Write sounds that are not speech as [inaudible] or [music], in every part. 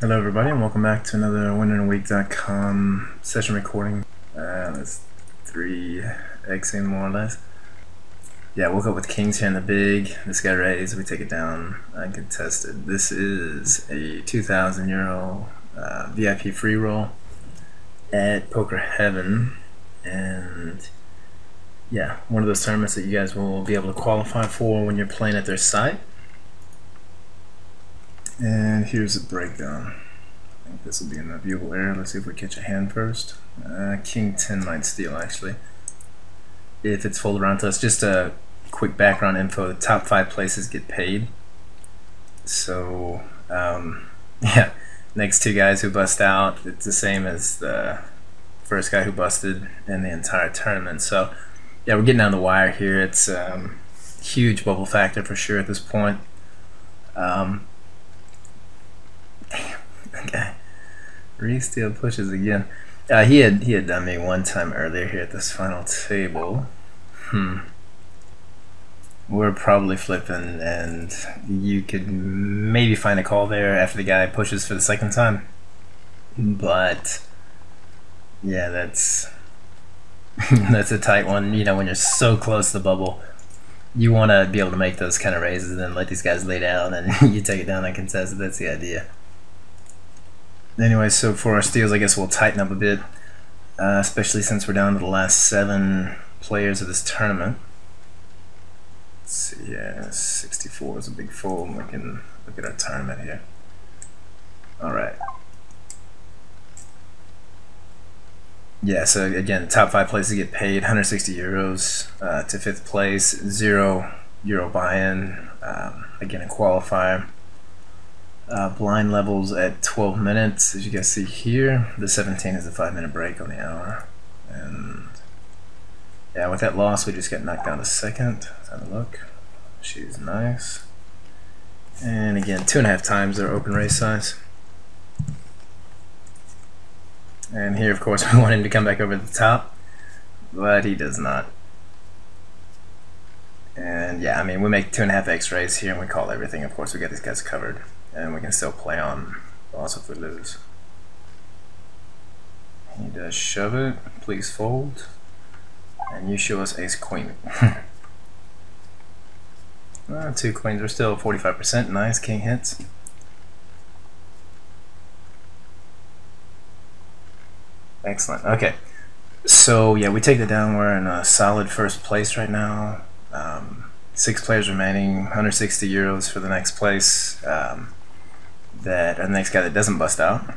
Hello everybody and welcome back to another winnerinaweek.com session recording. Uh, that's 3xing more or less. Yeah, woke up with kings here in the big. This guy raised, we take it down uncontested. This is a 2,000 euro uh, VIP free roll at Poker Heaven. And yeah, one of those tournaments that you guys will be able to qualify for when you're playing at their site. And here's a breakdown. I think this will be in an viewable error. Let's see if we catch a hand first. Uh, King 10 might steal actually. If it's folded around to us, just a quick background info. The top five places get paid. So, um, [laughs] yeah, next two guys who bust out, it's the same as the first guy who busted in the entire tournament. So, yeah, we're getting down the wire here. It's um, huge bubble factor for sure at this point. Um. Okay. Reese still pushes again. Uh, he had he had done me one time earlier here at this final table. Hmm. We're probably flipping, and you could maybe find a call there after the guy pushes for the second time. But yeah, that's [laughs] that's a tight one. You know, when you're so close to the bubble, you want to be able to make those kind of raises and then let these guys lay down, and [laughs] you take it down and uncontested. That's the idea anyway, so for our steals, I guess we'll tighten up a bit, uh, especially since we're down to the last seven players of this tournament. Let's see, yeah, 64 is a big fold. We can look at our tournament here. All right. Yeah, so again, top five places get paid 160 euros uh, to fifth place, zero euro buy-in. Um, again, a qualifier. Uh, blind levels at 12 minutes, as you can see here. The 17 is a 5 minute break on the hour. And yeah, with that loss, we just got knocked down to second. Let's have a look. She's nice. And again, two and a half times our open race size. And here, of course, [laughs] we want him to come back over the top, but he does not. And yeah, I mean, we make two and a half X-rays here, and we call everything. Of course, we get these guys covered and we can still play on also if we lose. He does shove it, please fold, and you show us ace queen. uh, [laughs] two queens are still 45%, nice, king hits. Excellent, okay. So yeah, we take it down, we're in a solid first place right now. Um, six players remaining, 160 euros for the next place. Um, that our next guy that doesn't bust out.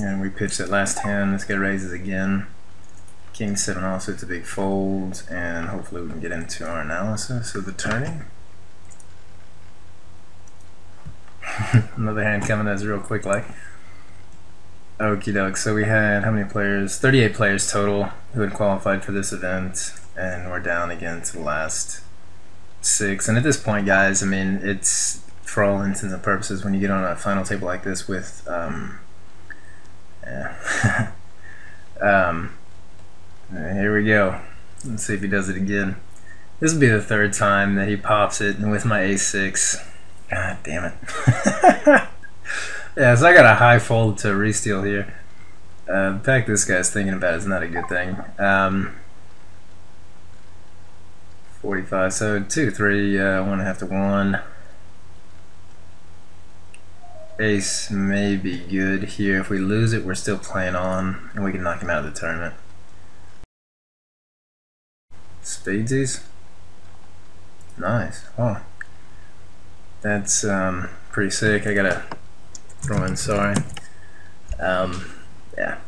And we pitch that last hand. This guy raises again. King 7 also it's a big fold, and hopefully we can get into our analysis of the turning. [laughs] Another hand coming as real quick like. Okie doke, so we had how many players? 38 players total who had qualified for this event, and we're down again to the last six. And at this point, guys, I mean, it's for all intents and purposes when you get on a final table like this with, um, yeah. [laughs] um, here we go. Let's see if he does it again. This will be the third time that he pops it, and with my a6. God damn it. [laughs] yeah, so I got a high fold to re-steal here. Uh, the fact this guy's thinking about is not a good thing. Um, 45. So 2, 3, uh, 1 half to 1. Ace may be good here. If we lose it, we're still playing on, and we can knock him out of the tournament. Spadesies? Nice. Oh. That's um, pretty sick. I gotta throw in sorry. Um, yeah.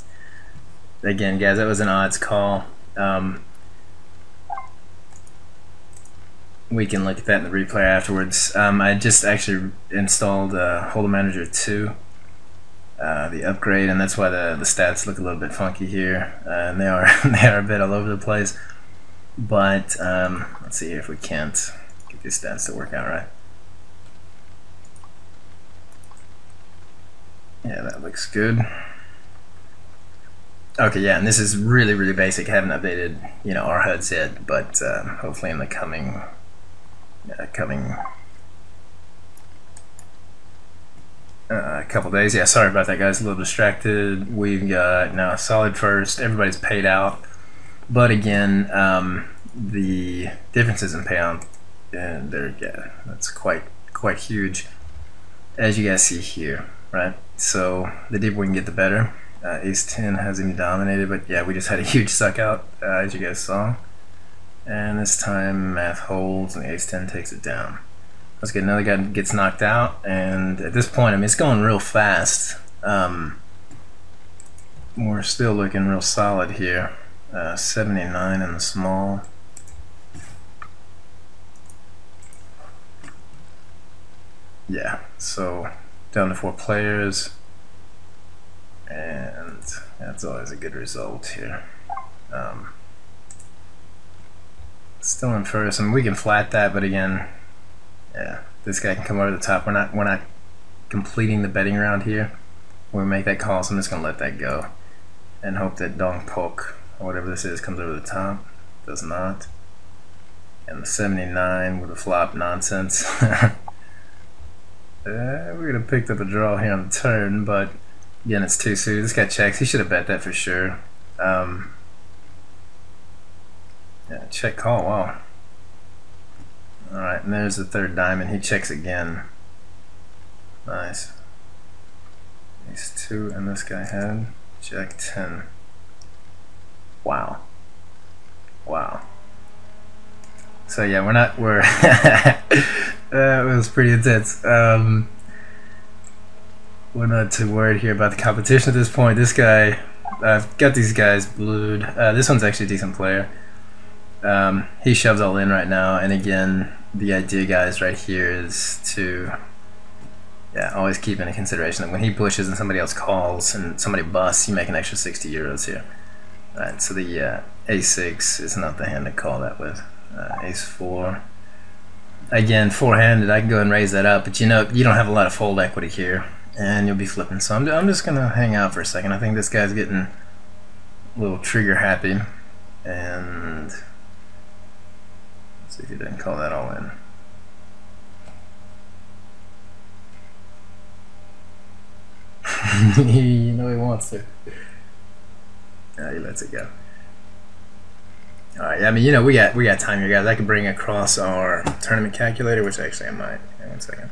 [laughs] Again, guys, that was an odds call. Um, we can look at that in the replay afterwards. Um, I just actually installed uh, Hold'em Manager 2, uh, the upgrade, and that's why the, the stats look a little bit funky here. Uh, and they are [laughs] they are a bit all over the place. But um, let's see if we can't get these stats to work out right. Yeah, that looks good. Okay, yeah, and this is really, really basic. I haven't updated, you know, our HUDs yet, but uh, hopefully in the coming uh, coming uh, a couple days. Yeah, sorry about that, guys. A little distracted. We've got now solid first. Everybody's paid out, but again, um, the differences in payout, and there, yeah, that's quite quite huge, as you guys see here, right? So the deeper we can get, the better. Uh, Ace 10 hasn't even dominated, but yeah, we just had a [laughs] huge suck out, uh, as you guys saw. And this time, math holds, and the Ace 10 takes it down. Let's get another guy gets knocked out, and at this point, I mean, it's going real fast. Um, we're still looking real solid here. Uh, 79 in the small. Yeah, so down to four players, and that's always a good result here. Um, still in first, mean, we can flat that, but again, yeah, this guy can come over the top. We're not we're not completing the betting round here. We make that call, so I'm just gonna let that go and hope that Dong Pok or whatever this is comes over the top. Does not. And the 79 with a flop nonsense. [laughs] uh, we're gonna pick up a draw here on the turn, but again it's too soon. This guy checks. He should have bet that for sure. Um, yeah, check call. Wow. Alright, and there's the third diamond. He checks again. Nice. These two and this guy had Jack 10. Wow. Wow. So yeah, we're not, we're, [laughs] that was pretty intense. Um, we're not too worried here about the competition at this point. This guy, I've got these guys blued. Uh, this one's actually a decent player. Um, he shoves all in right now, and again, the idea, guys, right here is to yeah, always keep in consideration that when he pushes and somebody else calls and somebody busts, you make an extra 60 euros here. All right, so the uh, a6 is not the hand to call that with. Uh, ace 4. Again, four-handed, I can go and raise that up, but you know, you don't have a lot of fold equity here, and you'll be flipping. So I'm, I'm just going to hang out for a second. I think this guy's getting a little trigger happy, and See if he didn't call that all in. [laughs] you know he wants to. Yeah, he lets it go. All right. I mean, you know, we got we got time here, guys. I can bring across our tournament calculator, which actually I might. Hang one second.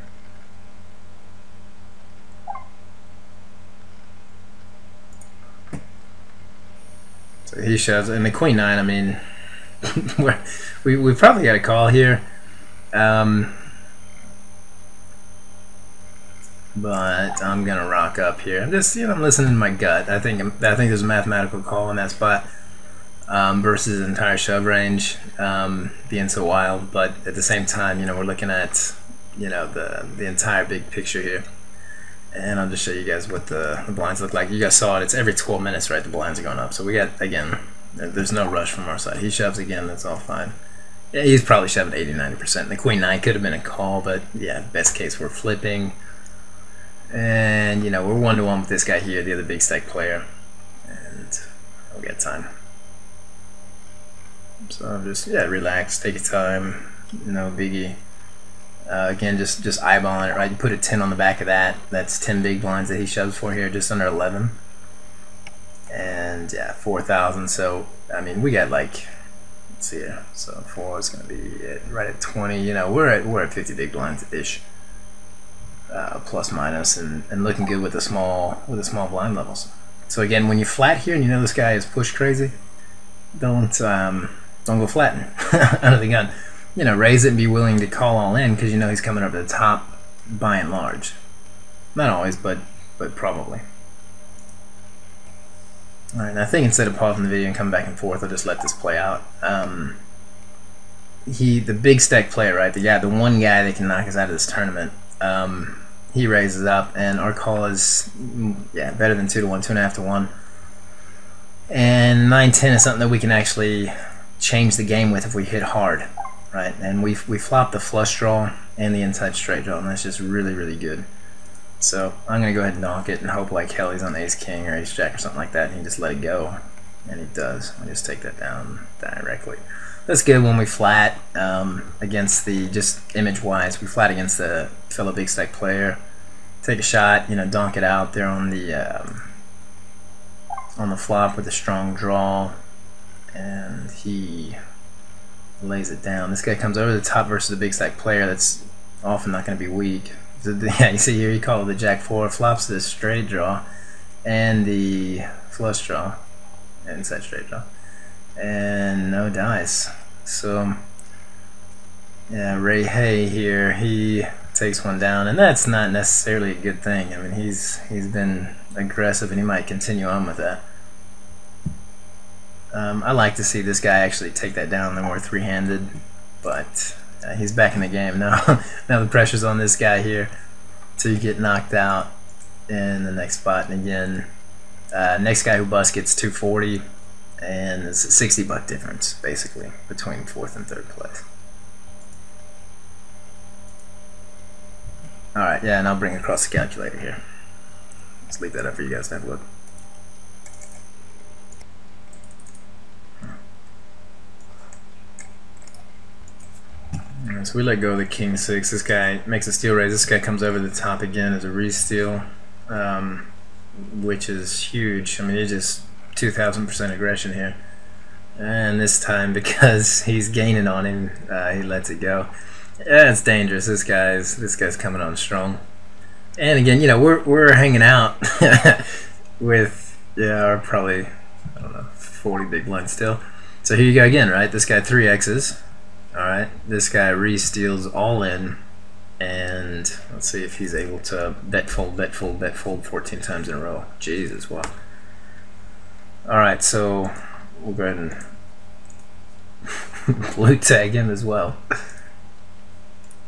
So he shoves, and the queen nine. I mean, [laughs] we we probably got a call here. Um, but I'm gonna rock up here. I'm just you know I'm listening to my gut. I think I think there's a mathematical call in that spot um, versus the entire shove range um, being so wild. But at the same time, you know we're looking at you know the the entire big picture here. And I'll just show you guys what the, the blinds look like. You guys saw it. It's every 12 minutes, right? The blinds are going up. So we got again there's no rush from our side. He shoves again, that's all fine. Yeah, he's probably shoving 80 90%. The queen 9 could have been a call, but yeah, best case we're flipping. And, you know, we're one to one with this guy here, the other big stack player. And we'll get time. So just, yeah, relax, take your time, no biggie. Uh, again, just just eyeballing it, right? You put a 10 on the back of that. That's 10 big blinds that he shoves for here, just under 11 and yeah, 4,000. So, I mean, we got like, let's see here. So four is going to be right at 20. You know, we're at, we're at 50 big blinds-ish. Uh, plus minus and, and looking good with the small with the small blind levels. So again, when you flat here and you know this guy is push crazy, don't um, don't go flatten [laughs] out of the gun. You know, raise it and be willing to call all in because you know he's coming up to the top by and large. Not always, but but probably. Alright, I think instead of pausing the video and coming back and forth, I'll just let this play out. Um, he, the big stack player, right? The guy, the one guy that can knock us out of this tournament. Um, he raises up, and our call is, yeah, better than two to one, two and a half to one. And nine ten is something that we can actually change the game with if we hit hard, right? And we we flop the flush draw and the inside straight draw, and that's just really really good. So I'm going to go ahead and knock it and hope like hell he's on ace king or ace jack or something like that and he just let it go. And he does. I just take that down directly. That's good when we flat um, against the, just image wise, we flat against the fellow big stack player. take a shot, you know, donk it out there on the um, on the flop with a strong draw, and he lays it down. This guy comes over the top versus the big stack player that's often not going to be weak. [laughs] Yeah, you see here, he called the jack four, flops this straight draw, and the flush draw, and inside straight draw, and no dice. So, yeah, Ray Hay here, he takes one down, and that's not necessarily a good thing. I mean, he's he's been aggressive, and he might continue on with that. Um, I like to see this guy actually take that down the more three-handed, but uh, he's back in the game now. [laughs] now the pressure's on this guy here to get knocked out in the next spot. And again, uh, next guy who busts gets 240, and it's a 60 buck difference basically between fourth and third place. Alright, yeah, and I'll bring across the calculator here. Let's leave that up for you guys to have a look. So we let go of the king six. This guy makes a steal raise. This guy comes over the top again as a re-steal, um, which is huge. I mean, it's just 2,000% aggression here. And this time, [laughs] because he's gaining on him, uh, he lets it go. Yeah, it's dangerous. This guy's this guy's coming on strong. And again, you know, we're we're hanging out [laughs] with yeah, our probably I don't know, 40 big blinds still. So here you go again, right? This guy three X's. Alright, this guy re-steals all in, and let's see if he's able to bet fold, bet fold, bet fold 14 times in a row. Jesus, wow. Alright, so we'll go ahead and [laughs] blue tag him as well.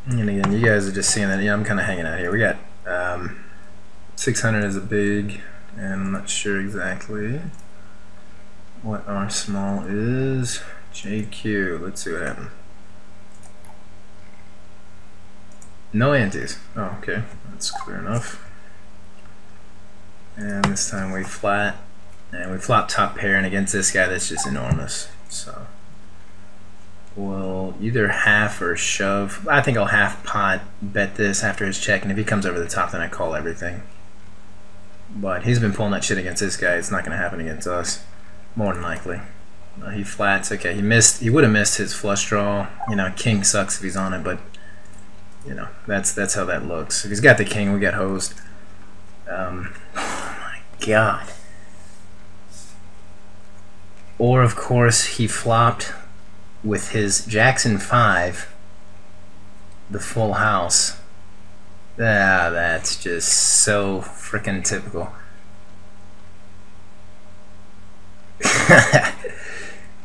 And again, you guys are just seeing that, yeah, I'm kind of hanging out here. We got um, 600 is a big, and I'm not sure exactly what our small is. JQ, let's see what happens. No antes. Oh, okay. That's clear enough. And this time we flat. And we flop top pair, and against this guy, that's just enormous. So we'll either half or shove. I think I'll half pot bet this after his check, and if he comes over the top, then I call everything. But he's been pulling that shit against this guy. It's not going to happen against us, more than likely. Uh, he flats. Okay, he missed. He would have missed his flush draw. You know, king sucks if he's on it, but you know, that's that's how that looks. He's got the king, we got hosed. Um, oh my god. Or, of course, he flopped with his Jackson 5, the full house. Ah, that's just so freaking typical. [laughs]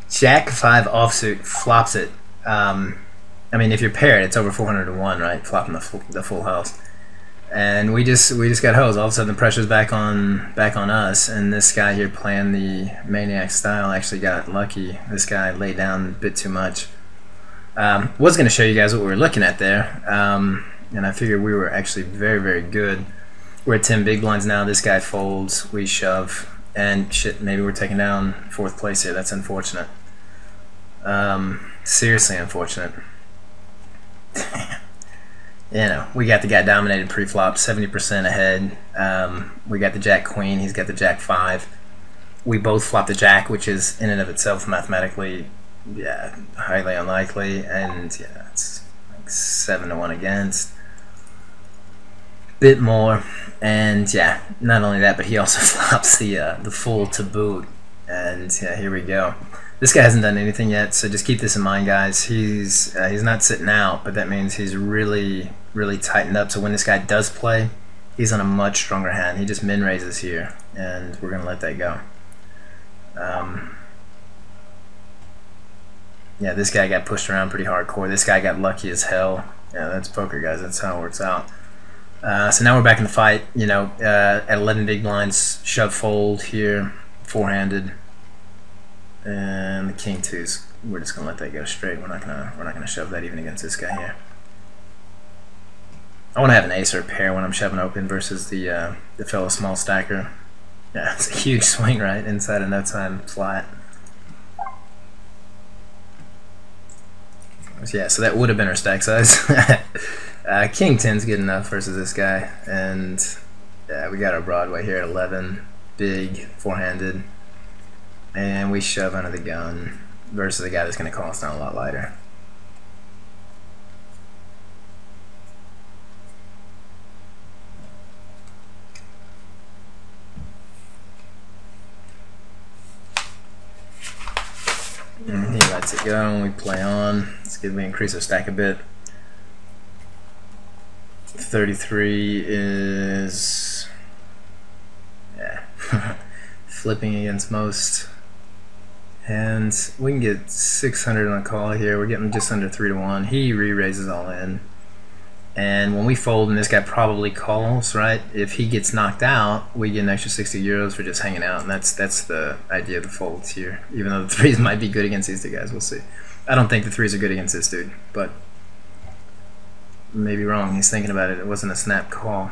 Jack 5 offsuit flops it. Um, I mean, if you're paired, it's over 400 to one, right? Flopping the full, the full house, and we just we just got hosed. All of a sudden, the pressure's back on back on us, and this guy here playing the maniac style actually got lucky. This guy laid down a bit too much. Um, was going to show you guys what we were looking at there, um, and I figured we were actually very very good. We're at 10 big blinds now. This guy folds, we shove, and shit, maybe we're taking down fourth place here. That's unfortunate. Um, seriously unfortunate. [laughs] you know, we got the guy dominated pre-flop, 70% ahead. Um, we got the jack queen, he's got the jack five. We both flop the jack, which is in and of itself mathematically, yeah, highly unlikely. And yeah, it's like seven to one against. Bit more, and yeah, not only that, but he also [laughs] flops the uh, the full to boot. And yeah, here we go. This guy hasn't done anything yet, so just keep this in mind, guys. He's uh, he's not sitting out, but that means he's really, really tightened up. So when this guy does play, he's on a much stronger hand. He just min raises here, and we're going to let that go. Um, yeah, this guy got pushed around pretty hardcore. This guy got lucky as hell. Yeah, that's poker, guys. That's how it works out. Uh, so now we're back in the fight. You know, uh, at 11 big blinds, shove fold here, four-handed. And the king twos, we're just gonna let that go straight. We're not gonna we're not gonna shove that even against this guy here. I want to have an ace or a pair when I'm shoving open versus the uh, the fellow small stacker. Yeah, [laughs] it's a huge swing, right? Inside of no time flat. Yeah, so that would have been our stack size. [laughs] Uh, King 10's good enough versus this guy, and yeah, we got our Broadway here at 11, big, four-handed, and we shove under the gun versus the guy that's going to call us down a lot lighter. And he lets it go and we play on. Let's give me increase our stack a bit. 33 is yeah [laughs] flipping against most and we can get 600 on a call here. We're getting just under 3 to 1 he re-raises all in. And when we fold and this guy probably calls right? If he gets knocked out we get an extra 60 euros for just hanging out. And that's that's the idea of the folds here. Even though the [laughs] threes might be good against these two guys we'll see. I don't think the threes are good against this dude but maybe wrong. He's thinking about it. It wasn't a snap call.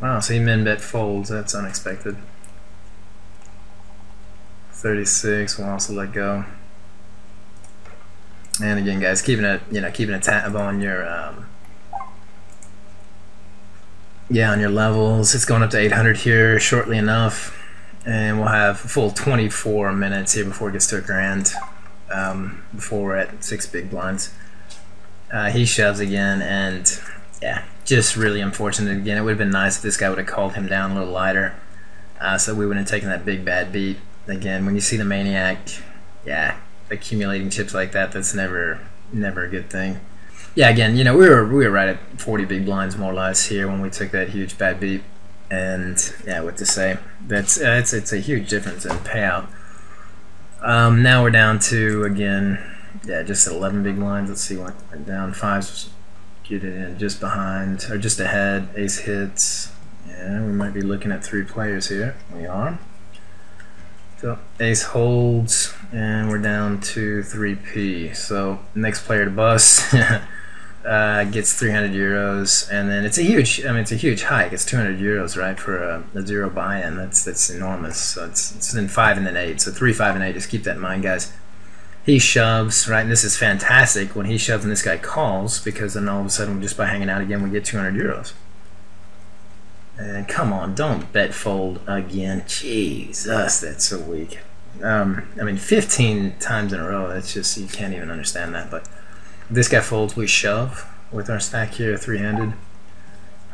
Wow, so he min bet folds. That's unexpected. 36. We'll also let go. And again, guys, keeping a you know keeping a tab on your um, yeah on your levels. It's going up to 800 here shortly enough and we'll have a full 24 minutes here before it gets to a grand um, before we're at six big blinds uh, he shoves again and yeah just really unfortunate again it would have been nice if this guy would have called him down a little lighter uh, so we wouldn't have taken that big bad beat again when you see the maniac yeah accumulating chips like that that's never never a good thing yeah again you know we were we were right at 40 big blinds more or less here when we took that huge bad beat and yeah, what to say? That's uh, it's it's a huge difference in payout. Um, now we're down to again, yeah, just 11 big lines. Let's see what down. Fives get it in just behind or just ahead. Ace hits. Yeah, we might be looking at three players here. We are. So ace holds, and we're down to 3p. So next player to bust. [laughs] uh, gets 300 euros, and then it's a huge. I mean, it's a huge hike. It's 200 euros, right, for a, a zero buy-in. That's that's enormous. So it's it's in five and then eight. So three, five, and eight. Just keep that in mind, guys. He shoves, right, and this is fantastic when he shoves and this guy calls because then all of a sudden, just by hanging out again, we get 200 euros. And come on, don't bet fold again. Jesus, that's so weak. Um, I mean, 15 times in a row. That's just you can't even understand that, but. This guy folds, we shove with our stack here, three-handed.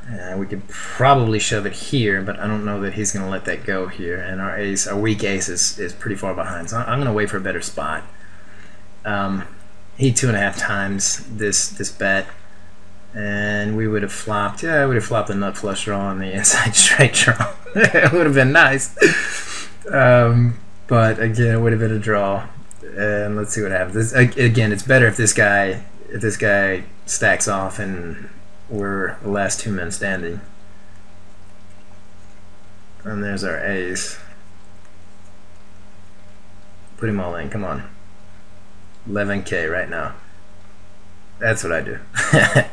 Uh, we could probably shove it here, but I don't know that he's going to let that go here. And our ace, our weak ace is, is pretty far behind, so I'm going to wait for a better spot. Um, he two and a half times this this bet, and we would have flopped. Yeah, I would have flopped a nut flush draw on the [laughs] inside straight draw. [laughs] it would have been nice. Um, but again, it would have been a draw and let's see what happens. This, again, it's better if this guy if this guy stacks off and we're the last two men standing. And there's our ace. Put him all in. Come on. 11k right now. That's what I do. [laughs]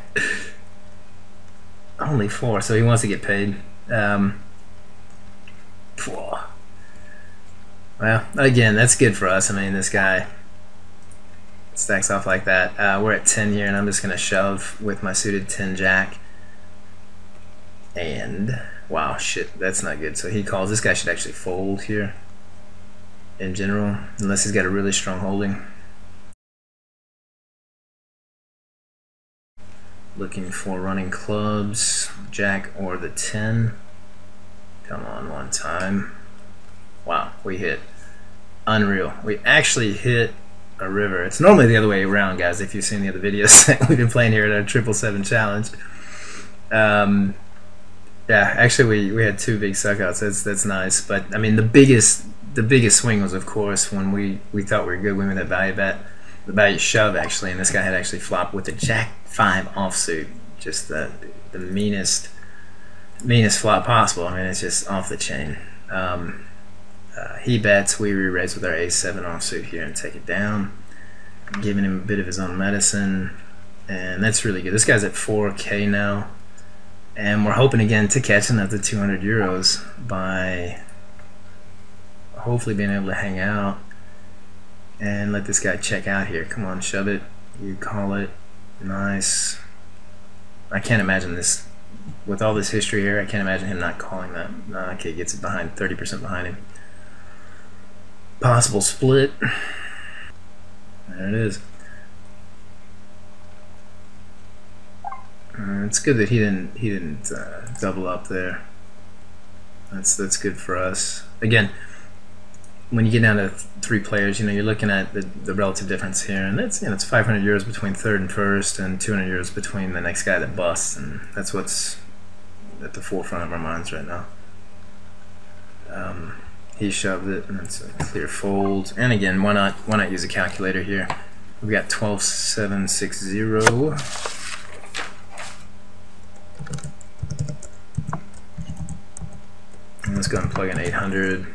Only four, so he wants to get paid. Um, well, again, that's good for us. I mean, this guy stacks off like that. Uh, we're at 10 here, and I'm just going to shove with my suited 10 jack. And, wow, shit, that's not good. So he calls. This guy should actually fold here in general, unless he's got a really strong holding. Looking for running clubs, jack or the 10. Come on, one time. Wow, we hit unreal. We actually hit a river. It's normally the other way around, guys, if you've seen the other videos [laughs] we've been playing here at our triple seven challenge. Um, yeah, actually we, we had two big suckouts. That's that's nice. But I mean the biggest the biggest swing was of course when we, we thought we were good, we made that value bet. The value shove actually, and this guy had actually flopped with a jack five offsuit. Just the the meanest meanest flop possible. I mean it's just off the chain. Um, uh, he bets, we re-raise with our a7 offsuit here and take it down, giving him a bit of his own medicine, and that's really good. This guy's at 4k now, and we're hoping again to catch another 200 euros by hopefully being able to hang out and let this guy check out here. Come on, shove it. You call it. Nice. I can't imagine this. With all this history here, I can't imagine him not calling that. okay, gets it behind, 30% behind him. Possible split. There it is. Uh, it's good that he didn't he didn't uh, double up there. That's that's good for us. Again, when you get down to three players, you know you're looking at the, the relative difference here, and it's you know it's 500 euros between third and first, and 200 euros between the next guy that busts, and that's what's at the forefront of our minds right now. Um, he shoved it, and it's a clear fold. And again, why not why not use a calculator here? We've got 12760. let's go and plug in 800.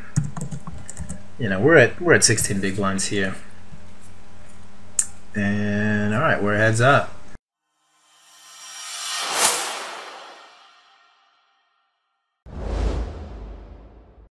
You know, we're at we're at 16 big blinds here. And all right, we're heads up.